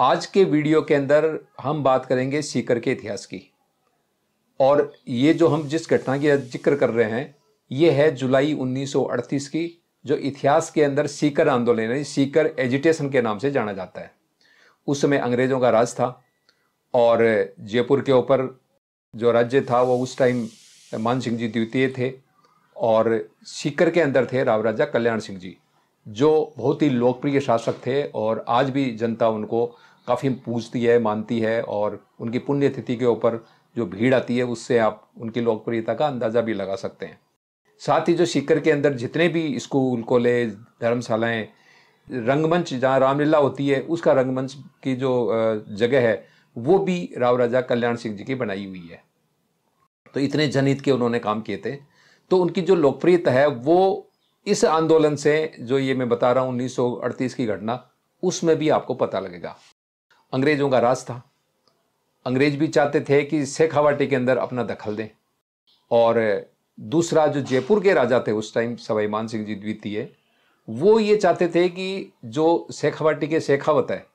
आज के वीडियो के अंदर हम बात करेंगे सीकर के इतिहास की। और ये जो हम जिस घटना की ज़िक्र कर रहे हैं, ये है जुलाई 1938 की, जो इतिहास के अंदर सीकर आंदोलन, यानी सीकर एजिटेशन के नाम से जाना जाता है। उस समय अंग्रेज़ों का राज था और जयपुर के ऊपर जो राज्य था, वो उस टाइम मान सिंह जी द्वितीय थे और सीकर के अंदर थे राव राजा कल्याण सिंह जी, जो बहुत ही लोकप्रिय शासक थे और आज भी जनता उनको काफ़ी पूजती है, मानती है और उनकी पुण्यतिथि के ऊपर जो भीड़ आती है, उससे आप उनकी लोकप्रियता का अंदाज़ा भी लगा सकते हैं। साथ ही जो सीकर के अंदर जितने भी स्कूल, कॉलेज, धर्मशालाएँ, रंगमंच जहाँ रामलीला होती है, उसका रंगमंच की जो जगह है, वो भी राव राजा कल्याण सिंह जी की बनाई हुई है। तो इतने जनहित के उन्होंने काम किए थे। तो उनकी जो लोकप्रियता है, वो इस आंदोलन से, जो ये मैं बता रहा हूँ, उन्नीस सौ अड़तीस की घटना, उसमें भी आपको पता लगेगा। अंग्रेज़ों का राज था। अंग्रेज़ भी चाहते थे कि शेखावाटी के अंदर अपना दखल दें। और दूसरा जो जयपुर के राजा थे, उस टाइम सवाई मान सिंह जी द्वितीय, वो ये चाहते थे कि जो शेखावाटी के शेखावत है,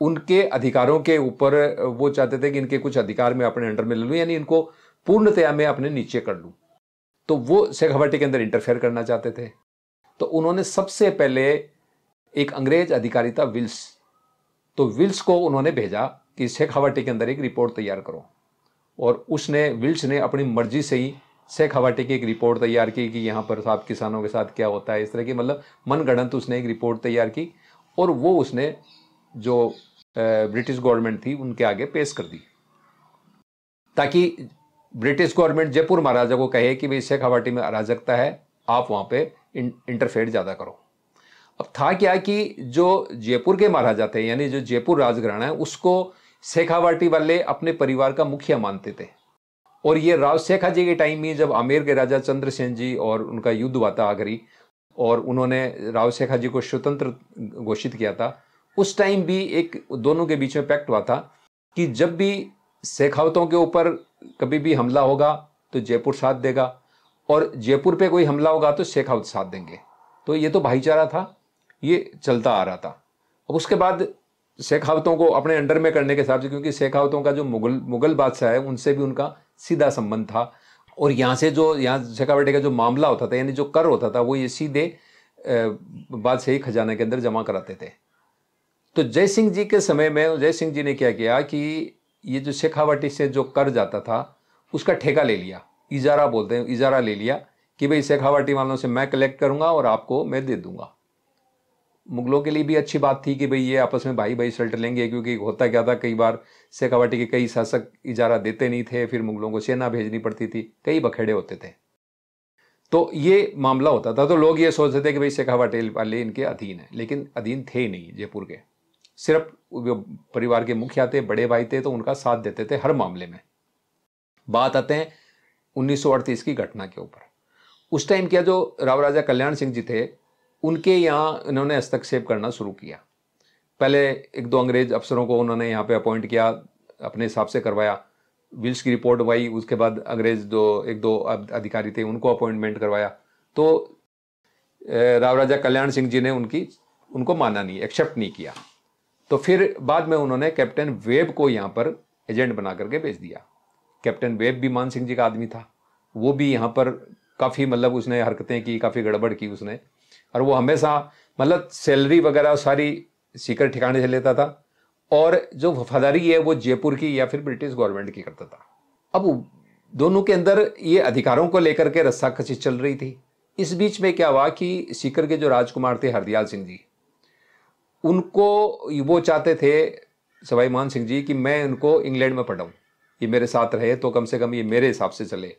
उनके अधिकारों के ऊपर वो चाहते थे कि इनके कुछ अधिकार मैं अपने अंडर में ले लूँ, यानी इनको पूर्णतया मैं अपने नीचे कर लूँ। तो वो शेखावाटी के अंदर इंटरफेयर करना चाहते थे। तो उन्होंने सबसे पहले एक अंग्रेज़ अधिकारी था, विल्स। तो विल्स को उन्होंने भेजा कि शेखावाटी के अंदर एक रिपोर्ट तैयार करो। और उसने, विल्स ने अपनी मर्ज़ी से ही शेखावाटी की एक रिपोर्ट तैयार की कि यहाँ पर साहब किसानों के साथ क्या होता है, इस तरह की मतलब मनगढ़ंत उसने एक रिपोर्ट तैयार की और वो उसने जो ब्रिटिश गवर्नमेंट थी उनके आगे पेश कर दी। ताकि ब्रिटिश गवर्नमेंट जयपुर महाराजा को कहे कि भाई शेखावाटी में अराजकता है, आप वहाँ पे इंटरफेयर ज़्यादा करो। अब था क्या कि जो जयपुर के महाराजा थे, यानी जो जयपुर राजघराना है, उसको शेखावाटी वाले अपने परिवार का मुखिया मानते थे। और ये राव शेखा जी के टाइम में जब आमेर के राजा चंद्रसेन जी और उनका युद्ध हुआ था आगरी और उन्होंने राव शेखा जी को स्वतंत्र घोषित किया था, उस टाइम भी एक दोनों के बीच में पैक्ट हुआ था कि जब भी शेखावतों के ऊपर कभी भी हमला होगा तो जयपुर साथ देगा, और जयपुर पे कोई हमला होगा तो शेखावत साथ देंगे। तो ये तो भाईचारा था। ये चलता आ रहा था। अब उसके बाद शेखावतों को अपने अंडर में करने के हिसाब से, क्योंकि शेखावतों का जो मुगल मुगल बादशाह है, उनसे भी उनका सीधा संबंध था। और यहाँ से जो, यहाँ शेखावटी का जो मामला होता था, यानी जो कर होता था, वो ये सीधे बादशाही खजाने के अंदर जमा कराते थे। तो जय सिंह जी के समय में, जय सिंह जी ने क्या किया कि ये जो शेखावटी से जो कर जाता था, उसका ठेका ले लिया। इजारा बोलते हैं, इजारा ले लिया कि भाई शेखावटी वालों से मैं कलेक्ट करूँगा और आपको मैं दे दूँगा। मुगलों के लिए भी अच्छी बात थी कि भाई ये आपस में भाई भाई सल्ट लेंगे, क्योंकि होता क्या था, कई बार शेखावाटी के कई शासक इजारा देते नहीं थे, फिर मुगलों को सेना भेजनी पड़ती थी, कई बखेड़े होते थे। तो ये मामला होता था तो लोग ये सोचते थे कि भाई शेखावाटी वाले इनके अधीन है, लेकिन अधीन थे ही नहीं जयपुर के। सिर्फ़ परिवार के मुखिया थे, बड़े भाई थे तो उनका साथ देते थे हर मामले में। बात आते हैं उन्नीस सौ अड़तीस की घटना के ऊपर। उस टाइम क्या जो राव राजा कल्याण सिंह जी थे उनके यहाँ इन्होंने हस्तक्षेप करना शुरू किया। पहले एक दो अंग्रेज़ अफसरों को उन्होंने यहाँ पे अपॉइंट किया, अपने हिसाब से करवाया। विल्स की रिपोर्ट हुई उसके बाद अंग्रेज़ दो, एक दो अधिकारी थे, उनको अपॉइंटमेंट करवाया। तो राव राजा कल्याण सिंह जी ने उनकी, उनको माना नहीं एक्सेप्ट नहीं किया। तो फिर बाद में उन्होंने कैप्टन वेब को यहाँ पर एजेंट बना करके भेज दिया। कैप्टन वेब भी मान सिंह जी का आदमी था। वो भी यहाँ पर काफ़ी मतलब उसने हरकतें की, काफ़ी गड़बड़ की उसने। और वो हमेशा मतलब सैलरी वगैरह सारी सीकर ठिकाने से लेता था। और जो वफादारी है वो जयपुर की या फिर ब्रिटिश गवर्नमेंट की करता था। अब दोनों के अंदर ये अधिकारों को लेकर के रस्सा खसी चल रही थी। इस बीच में क्या हुआ कि सीकर के जो राजकुमार थे हरदयाल सिंह जी, उनको वो चाहते थे, सवाई मान सिंह जी, कि मैं उनको इंग्लैंड में पढ़ाऊँ। ये मेरे साथ रहे तो कम से कम ये मेरे हिसाब से चले।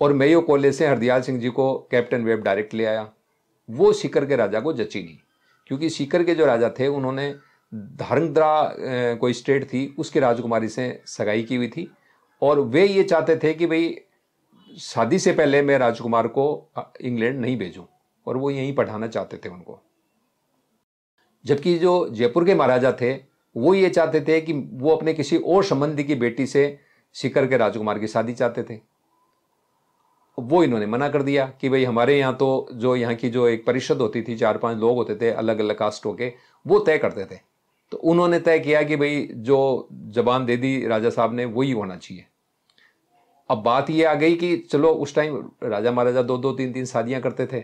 और मेयो कॉलेज से हरदयाल सिंह जी को कैप्टन वेब डायरेक्ट ले आया। वो सीकर के राजा को जची नहीं। क्योंकि सीकर के जो राजा थे, उन्होंने धारंगद्रा कोई स्टेट थी, उसके राजकुमारी से सगाई की हुई थी। और वे ये चाहते थे कि भाई, शादी से पहले मैं राजकुमार को इंग्लैंड नहीं भेजूं। और वो यहीं पढ़ाना चाहते थे उनको। जबकि जो जयपुर के महाराजा थे, वो ये चाहते थे कि वो अपने किसी और संबंधी की बेटी से सीकर के राजकुमार की शादी चाहते थे। वो इन्होंने मना कर दिया कि भाई हमारे यहाँ तो जो यहाँ की जो एक परिषद होती थी, चार पाँच लोग होते थे अलग अलग कास्टों के वो तय करते थे। तो उन्होंने तय किया कि भाई जो जबान दे दी राजा साहब ने, वही होना चाहिए। अब बात ये आ गई कि चलो, उस टाइम राजा महाराजा दो दो, तीन तीन शादियाँ करते थे।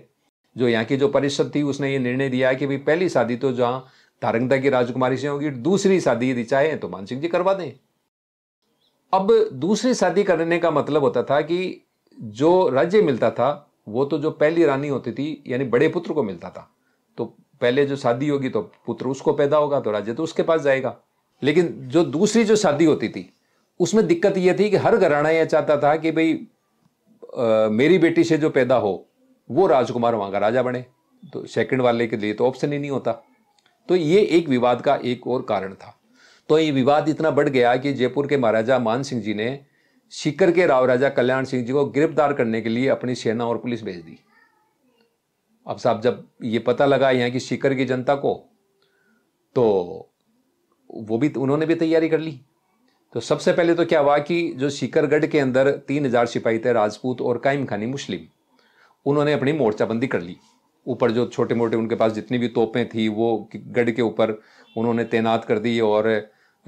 जो यहाँ की जो परिषद थी, उसने ये निर्णय दिया कि भाई पहली शादी तो जहाँ धारंगता की राजकुमारी से होगी, दूसरी शादी यदि चाहे तो मानसिंह जी करवा दें। अब दूसरी शादी करने का मतलब होता था कि जो राज्य मिलता था, वो तो जो पहली रानी होती थी, यानी बड़े पुत्र को मिलता था। तो पहले जो शादी होगी तो पुत्र उसको पैदा होगा तो राज्य तो उसके पास जाएगा। लेकिन जो दूसरी जो शादी होती थी, उसमें दिक्कत यह थी कि हर घराना यह चाहता था कि भाई मेरी बेटी से जो पैदा हो, वो राजकुमार वहाँ का राजा बने। तो सेकंड वाले के लिए तो ऑप्शन ही नहीं होता। तो ये एक विवाद का एक और कारण था। तो ये विवाद इतना बढ़ गया कि जयपुर के महाराजा मान सिंह जी ने सीकर के राव राजा कल्याण सिंह जी को गिरफ़्तार करने के लिए अपनी सेना और पुलिस भेज दी। अब साहब, जब ये पता लगा यहाँ की सीकर की जनता को तो वो भी, उन्होंने भी तैयारी कर ली। तो सबसे पहले तो क्या हुआ कि जो सीकरगढ़ के अंदर तीन हज़ार सिपाही थे, राजपूत और कायम खानी मुस्लिम, उन्होंने अपनी मोर्चाबंदी कर ली। ऊपर जो छोटे मोटे उनके पास जितनी भी तोपें थी, वो गढ़ के ऊपर उन्होंने तैनात कर दी और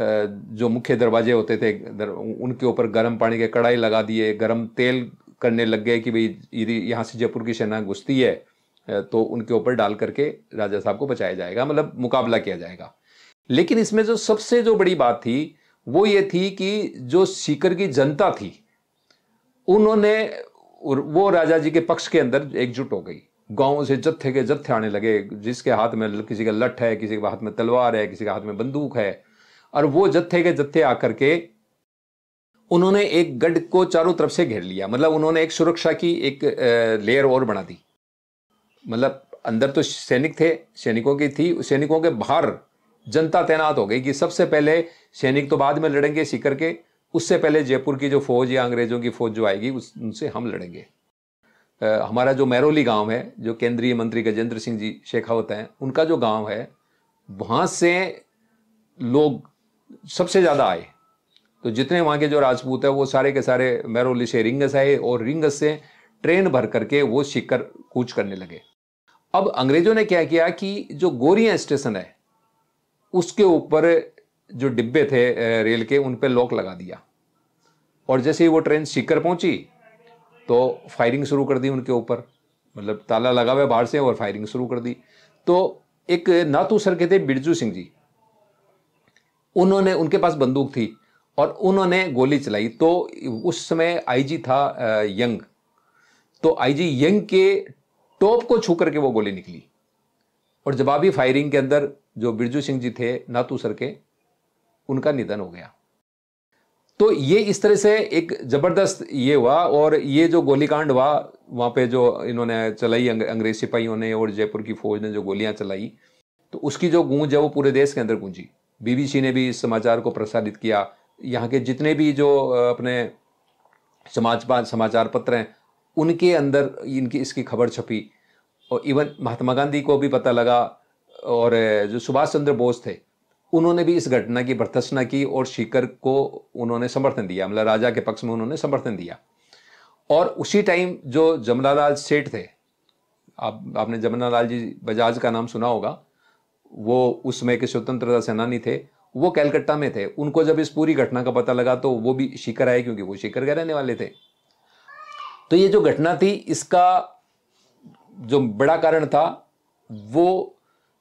जो मुख्य दरवाजे होते थे दर, उनके ऊपर गर्म पानी के कढ़ाई लगा दिए गर्म तेल करने लग गए कि भाई यदि यहाँ से जयपुर की सेना घुसती है तो उनके ऊपर डाल करके राजा साहब को बचाया जाएगा मतलब मुकाबला किया जाएगा। लेकिन इसमें जो सबसे जो बड़ी बात थी वो ये थी कि जो सीकर की जनता थी उन्होंने वो राजा जी के पक्ष के अंदर एकजुट हो गई। गाँव से जत्थे के जत्थे आने लगे जिसके हाथ में किसी का लठ है किसी के हाथ में तलवार है किसी के हाथ में बंदूक है और वो जत्थे के जत्थे आकर के उन्होंने एक गढ़ को चारों तरफ़ से घेर लिया। मतलब उन्होंने एक सुरक्षा की एक लेयर और बना दी। मतलब अंदर तो सैनिक थे सैनिकों की थी सैनिकों के बाहर जनता तैनात हो गई कि सबसे पहले सैनिक तो बाद में लड़ेंगे सीकर के उससे पहले जयपुर की जो फौज या अंग्रेज़ों की फौज जो आएगी उस उनसे हम लड़ेंगे। आ, हमारा जो मैरोली गाँव है जो केंद्रीय मंत्री गजेंद्र सिंह जी शेखावत हैं उनका जो गाँव है वहाँ से लोग सबसे ज़्यादा आए। तो जितने वहाँ के जो राजपूत है, वो सारे के सारे मैरोली से रिंगस आए और रिंगस से ट्रेन भर करके वो शिकर कूच करने लगे। अब अंग्रेज़ों ने क्या किया कि जो गोरिया स्टेशन है, उसके ऊपर जो डिब्बे थे रेल के, उन पर लॉक लगा दिया। और जैसे ही वो ट्रेन सीकर पहुँची तो फायरिंग शुरू कर दी उनके ऊपर। मतलब ताला लगा हुआ बाहर से और फायरिंग शुरू कर दी। तो एक नातू सर के थे, बिरजू सिंह जी। उन्होंने, उनके पास बंदूक थी और उन्होंने गोली चलाई। तो उस समय आईजी था यंग। तो आईजी यंग के टॉप को छू करके वो गोली निकली। और जवाबी फायरिंग के अंदर जो बिरजू सिंह जी थे, नातू सर के, उनका निधन हो गया। तो ये इस तरह से एक ज़बरदस्त ये हुआ और ये जो गोलीकांड हुआ, वहाँ पे जो इन्होंने चलाई अंग्रेज़ सिपाहियों ने और जयपुर की फौज ने जो गोलियाँ चलाई तो उसकी जो गूंज है वो पूरे देश के अंदर गूंजी। बीबीसी ने भी इस समाचार को प्रसारित किया। यहाँ के जितने भी जो अपने समाज समाचार पत्र हैं, उनके अंदर इनकी, इसकी खबर छपी। और इवन महात्मा गांधी को भी पता लगा, और जो सुभाष चंद्र बोस थे, उन्होंने भी इस घटना की भर्त्सना की और शिकर को उन्होंने समर्थन दिया। मतलब राजा के पक्ष में उन्होंने समर्थन दिया। और उसी टाइम जो जमनालाल सेठ थे, आप, आपने जमनालाल जी बजाज का नाम सुना होगा वो उस समय के स्वतंत्रता सेनानी थे, वो कैलकट्टा में थे। उनको जब इस पूरी घटना का पता लगा तो वो भी शिकर आए, क्योंकि वो शिकर के रहने वाले थे। तो ये जो घटना थी, इसका जो बड़ा कारण था, वो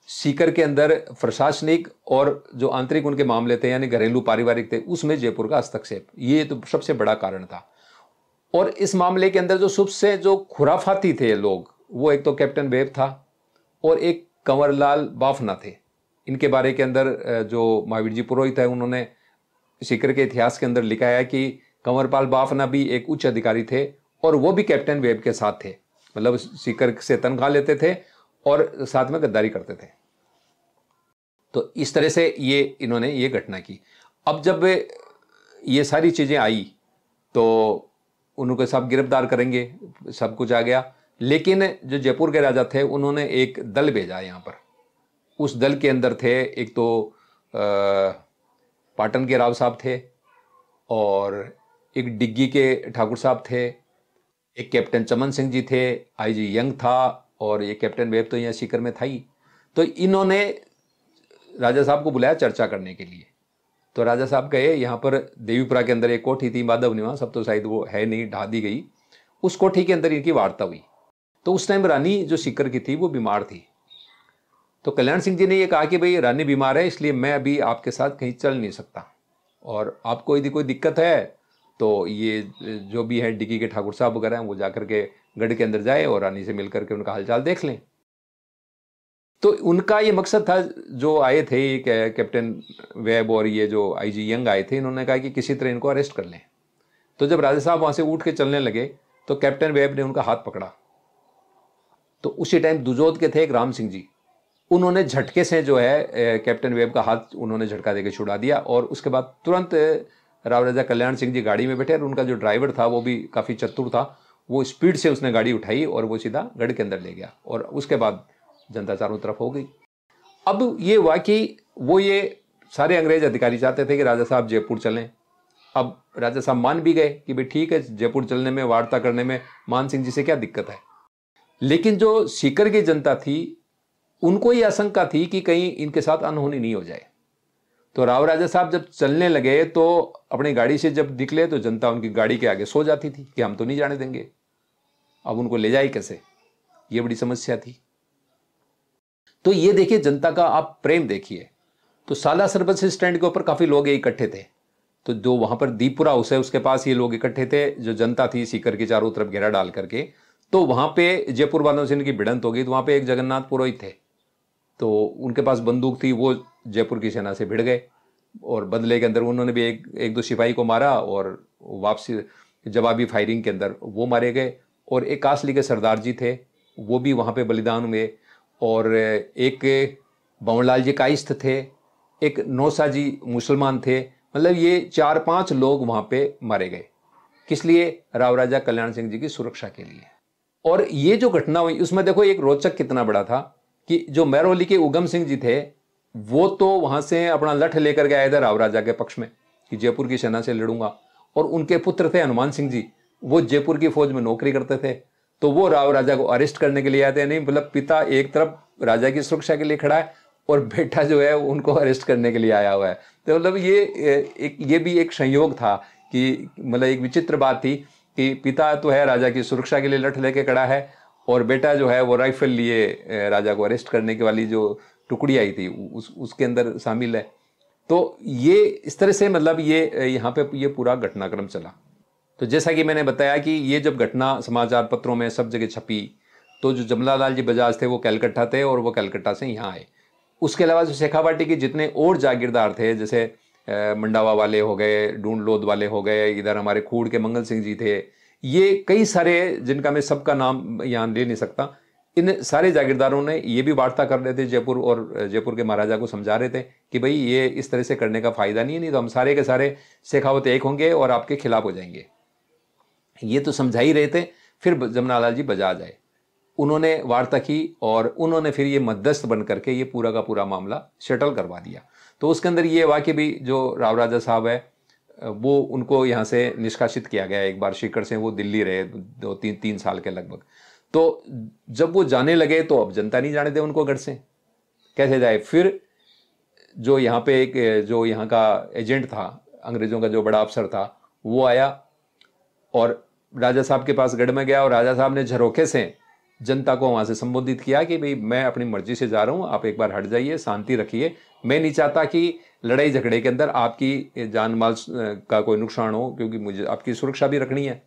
सीकर के अंदर प्रशासनिक और जो आंतरिक उनके मामले थे, यानी घरेलू पारिवारिक थे, उसमें जयपुर का हस्तक्षेप। ये तो सबसे बड़ा कारण था। और इस मामले के अंदर जो सबसे जो खुराफाती थे लोग, वो एक तो कैप्टन वेब था, और एक कंवरलाल बाफना थे। इनके बारे के अंदर जो महावीर जी पुरोहित है, उन्होंने सीकर के इतिहास के अंदर लिखा है कि कंवरपाल बाफना भी एक उच्च अधिकारी थे और वो भी कैप्टन वेब के साथ थे। मतलब सीकर से तनख्वाह लेते थे और साथ में गद्दारी करते थे। तो इस तरह से ये, इन्होंने ये घटना की। अब जब ये सारी चीज़ें आई तो उनको सब गिरफ़्तार करेंगे, सब कुछ आ गया। लेकिन जो जयपुर के राजा थे, उन्होंने एक दल भेजा यहाँ पर। उस दल के अंदर थे, एक तो पाटन के राव साहब थे और एक डिग्गी के ठाकुर साहब थे, एक कैप्टन चमन सिंह जी थे, आईजी यंग था और ये कैप्टन वेब तो यहाँ सीकर में था ही। तो इन्होंने राजा साहब को बुलाया चर्चा करने के लिए। तो राजा साहब गए, यहाँ पर देवीपुरा के अंदर एक कोठी थी, माधव निवास सब तो शायद वो है नहीं, ढा दी गई। उस कोठी के अंदर इनकी वार्ता हुई। तो उस टाइम रानी जो सीकर की थी, वो बीमार थी। तो कल्याण सिंह जी ने ये कहा कि भाई, रानी बीमार है, इसलिए मैं अभी आपके साथ कहीं चल नहीं सकता। और आपको यदि कोई दिक्कत है तो ये जो भी है डिगी के ठाकुर साहब वगैरह हैं, वो जाकर के गढ़ के अंदर जाए और रानी से मिल करके उनका हालचाल देख लें। तो उनका ये मकसद था, जो आए थे कैप्टन वेब और ये जो आईजी यंग आए थे, इन्होंने कहा कि किसी तरह इनको अरेस्ट कर लें। तो जब राजा साहब वहाँ से उठ के चलने लगे तो कैप्टन वेब ने उनका हाथ पकड़ा। तो उसी टाइम दुजोद के थे एक राम सिंह जी। उन्होंने झटके से जो है कैप्टन वेब का हाथ उन्होंने झटका देकर छुड़ा दिया और उसके बाद तुरंत राव राजा कल्याण सिंह जी गाड़ी में बैठे और उनका जो ड्राइवर था, वो भी काफ़ी चतुर था। वो स्पीड से उसने गाड़ी उठाई और वो सीधा गढ़ के अंदर ले गया और उसके बाद जनता चारों तरफ़ हो गई। अब ये हुआ कि वो ये सारे अंग्रेज़ अधिकारी चाहते थे कि राजा साहब जयपुर चलें। अब राजा साहब मान भी गए कि भाई ठीक है, जयपुर चलने में, वार्ता करने में मान सिंह जी से क्या दिक्कत है? लेकिन जो सीकर की जनता थी, उनको ये आशंका थी कि कहीं इनके साथ अनहोनी नहीं हो जाए। तो राव राजा साहब जब चलने लगे तो अपनी गाड़ी से जब निकले तो जनता उनकी गाड़ी के आगे सो जाती थी कि हम तो नहीं जाने देंगे। अब उनको ले जाए कैसे? ये बड़ी समस्या थी। तो ये देखिए, जनता का आप प्रेम देखिए। तो साला सरबत स्टैंड के ऊपर काफ़ी लोग इकट्ठे थे। तो जो वहाँ पर दीपपुरा हाउस है उसके पास ये लोग इकट्ठे थे, जो जनता थी सीकर के चारों तरफ़ घेरा डाल करके तो वहाँ पे जयपुर वालों से इनकी भिड़ंत होगी तो वहाँ पे एक जगन्नाथ पुरोहित थे। तो उनके पास बंदूक थी, वो जयपुर की सेना से भिड़ गए और बदले के अंदर उन्होंने भी एक एक दो सिपाही को मारा और वापसी जवाबी फायरिंग के अंदर वो मारे गए और एक कासली के सरदार जी थे, वो भी वहाँ पे बलिदान हुए और एक बवनलाल जी काइस्त थे, एक नौसा जी मुसलमान थे मतलब ये चार पाँच लोग वहाँ पे मारे गए। किस लिए? राव राजा कल्याण सिंह जी की सुरक्षा के लिए। और ये जो घटना हुई, उसमें देखो एक रोचक कितना बड़ा था कि जो मैरोली के उगम सिंह जी थे, वो तो वहाँ से अपना लठ लेकर आए थे राव राजा के पक्ष में कि जयपुर की सेना से लड़ूँगा। और उनके पुत्र थे हनुमान सिंह जी, वो जयपुर की फौज में नौकरी करते थे। तो वो राव राजा को अरेस्ट करने के लिए आते हैं, नहीं मतलब पिता एक तरफ़ राजा की सुरक्षा के लिए खड़ा है और बेटा जो है उनको अरेस्ट करने के लिए आया हुआ है। तो मतलब ये एक, ये भी एक संयोग था कि मतलब एक विचित्र बात थी कि पिता तो है राजा की सुरक्षा के लिए लठ लेके खड़ा है और बेटा जो है वो राइफल लिए राजा को अरेस्ट करने के वाली जो टुकड़ी आई थी उस, उसके अंदर शामिल है। तो ये, इस तरह से मतलब ये यहाँ पे ये पूरा घटनाक्रम चला। तो जैसा कि मैंने बताया कि ये जब घटना समाचार पत्रों में सब जगह छपी तो जो जमला लाल जी बजाज थे वो कैलकट्टा थे और वो कैलकट्टा से यहाँ आए। उसके अलावा जो शेखावाटी के जितने और जागीरदार थे, जैसे मंडावा वाले हो गए ढूंढ लोद वाले हो गए, इधर हमारे खूड़ के मंगल सिंह जी थे। ये कई सारे जिनका मैं सबका नाम यहाँ ले नहीं सकता, इन सारे जागीरदारों ने ये भी वार्ता कर रहे थे जयपुर और जयपुर के महाराजा को समझा रहे थे कि भाई ये इस तरह से करने का फ़ायदा नहीं है, नहीं तो हम सारे के सारे शेखावत एक होंगे और आपके खिलाफ हो जाएँगे। ये तो समझा ही रहे थे, फिर जमनालाल जी बजा जाए। उन्होंने वार्ता की और उन्होंने फिर ये मध्यस्थ बन करके ये पूरा का पूरा मामला सेटल करवा दिया। तो उसके अंदर ये कि भी जो राव राजा साहब है, वो उनको यहाँ से निष्कासित किया गया। एक बार शिकर से वो दिल्ली रहे, दो तीन तीन साल के लगभग। तो जब वो जाने लगे तो अब जनता नहीं जाने दे उनको घर से। कैसे जाए? फिर जो यहाँ पे एक, जो यहाँ का एजेंट था, अंग्रेज़ों का जो बड़ा अफसर था, वो आया और राजा साहब के पास गढ़ में गया और राजा साहब ने झरोखे से जनता को वहाँ से संबोधित किया कि भाई, मैं अपनी मर्ज़ी से जा रहा हूँ, आप एक बार हट जाइए, शांति रखिए। मैं नहीं चाहता कि लड़ाई झगड़े के अंदर आपकी जान माल का कोई नुकसान हो, क्योंकि मुझे, आपकी सुरक्षा भी रखनी है।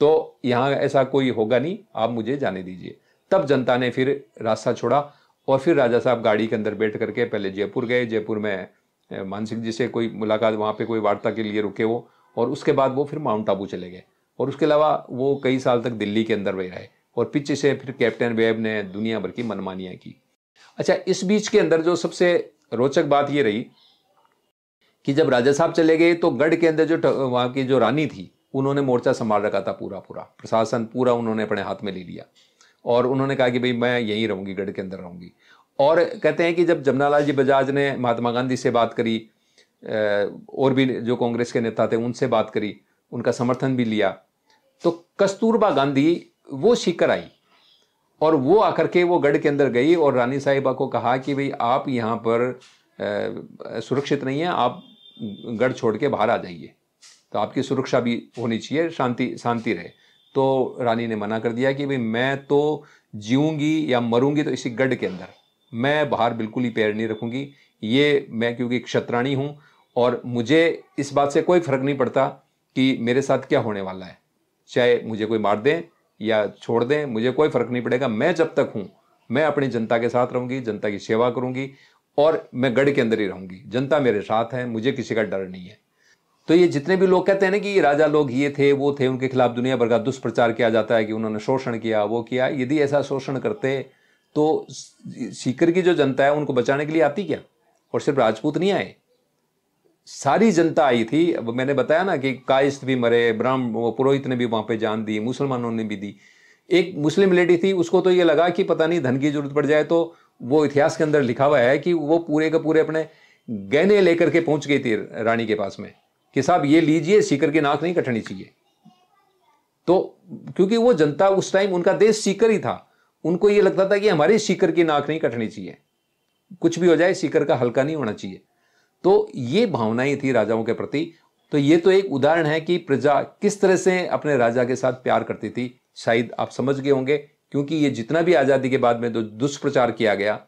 तो यहाँ ऐसा कोई होगा नहीं, आप मुझे जाने दीजिए। तब जनता ने फिर रास्ता छोड़ा और फिर राजा साहब गाड़ी के अंदर बैठ करके पहले जयपुर गए। जयपुर में मान सिंह जी से कोई मुलाकात, वहाँ पे कोई वार्ता के लिए रुके वो और उसके बाद वो फिर माउंट आबू चले गए। और उसके अलावा वो कई साल तक दिल्ली के अंदर वही रहे। और पीछे से फिर कैप्टन वेब ने दुनिया भर की मनमानियाँ की। अच्छा इस बीच के अंदर जो सबसे रोचक बात ये रही कि जब राजा साहब चले गए तो गढ़ के अंदर जो वहाँ की जो रानी थी, उन्होंने मोर्चा संभाल रखा था पूरा पूरा। प्रशासन पूरा उन्होंने अपने हाथ में ले लिया। और उन्होंने कहा कि भाई, मैं यहीं रहूँगी, गढ़ के अंदर रहूँगी। और कहते हैं कि जब जमनालाल जी बजाज ने महात्मा गांधी से बात करी और भी जो कांग्रेस के नेता थे, उनसे बात करी, उनका समर्थन भी लिया तो कस्तूरबा गांधी वो सीकर आई और वो आकर के वो गढ़ के अंदर गई और रानी साहिबा को कहा कि भाई, आप यहाँ पर सुरक्षित नहीं हैं, आप गढ़ छोड़ के बाहर आ जाइए। तो आपकी सुरक्षा भी होनी चाहिए, शांति शांति रहे। तो रानी ने मना कर दिया कि भाई, मैं तो जीऊँगी या मरूँगी तो इसी गढ़ के अंदर। मैं बाहर बिल्कुल ही पैर नहीं रखूँगी। ये मैं क्योंकि क्षत्राणी हूँ और मुझे इस बात से कोई फ़र्क नहीं पड़ता कि मेरे साथ क्या होने वाला है। चाहे मुझे कोई मार दें या छोड़ दें, मुझे कोई फ़र्क नहीं पड़ेगा। मैं जब तक हूँ, मैं अपनी जनता के साथ रहूँगी, जनता की सेवा करूँगी और मैं गढ़ के अंदर ही रहूँगी। जनता मेरे साथ है, मुझे किसी का डर नहीं है। तो ये जितने भी लोग कहते हैं ना कि राजा लोग ये थे, वो थे, उनके खिलाफ दुनिया भर का दुष्प्रचार किया जाता है कि उन्होंने शोषण किया, वो किया। यदि ऐसा शोषण करते तो सीकर की जो जनता है, उनको बचाने के लिए आती क्या? और सिर्फ़ राजपूत नहीं आए? सारी जनता आई थी। अब मैंने बताया ना कि कायस्त भी मरे ब्राह्मण पुरोहित ने भी वहाँ पे जान दी, मुसलमानों ने भी दी। एक मुस्लिम लेडी थी, उसको तो ये लगा कि पता नहीं धन की ज़रूरत पड़ जाए तो वो इतिहास के अंदर लिखा हुआ है कि वो पूरे के पूरे अपने गहने लेकर के पहुँच गई थी रानी के पास में कि साहब, ये लीजिए, सीकर की नाक नहीं कटनी चाहिए। तो क्योंकि वो जनता उस टाइम उनका देश सीकर ही था, उनको ये लगता था कि हमारी सीकर की नाक नहीं कटनी चाहिए। कुछ भी हो जाए, सीकर का हल्का नहीं होना चाहिए। तो ये भावनाएँ थी राजाओं के प्रति। तो ये तो एक उदाहरण है कि प्रजा किस तरह से अपने राजा के साथ प्यार करती थी। शायद आप समझ गए होंगे, क्योंकि ये जितना भी आज़ादी के बाद में जो दुष्प्रचार किया गया,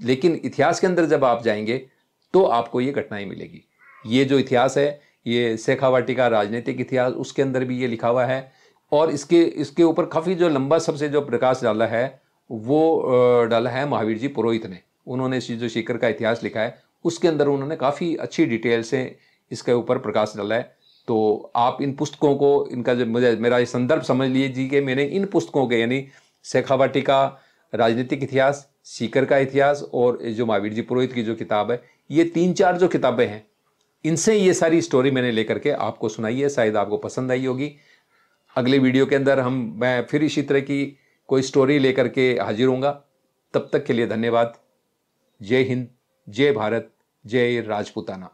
लेकिन इतिहास के अंदर जब आप जाएँगे तो आपको ये घटनाएँ मिलेगी। ये जो इतिहास है, ये शेखावाटी का राजनीतिक इतिहास, उसके अंदर भी ये लिखा हुआ है, और इसके इसके ऊपर काफ़ी जो लंबा सबसे जो प्रकाश डाला है, वो डाला है महावीर जी पुरोहित ने। उन्होंने जो शिखर का इतिहास लिखा है उसके अंदर उन्होंने काफ़ी अच्छी डिटेल से इसके ऊपर प्रकाश डाला है। तो आप इन पुस्तकों को, इनका जो मुझे, मेरा ये संदर्भ समझ लीजिए कि मैंने इन पुस्तकों के, यानी शेखावाटी का राजनीतिक इतिहास, सीकर का इतिहास और जो महावीर जी पुरोहित की जो किताब है, ये तीन चार जो किताबें हैं, इनसे ये सारी स्टोरी मैंने लेकर के आपको सुनाई है, शायद आपको पसंद आई होगी। अगले वीडियो के अंदर हम, मैं फिर इसी तरह की कोई स्टोरी लेकर के हाजिर हूँगा तब तक के लिए धन्यवाद। जय हिंद, जय भारत। जय राजपुताना.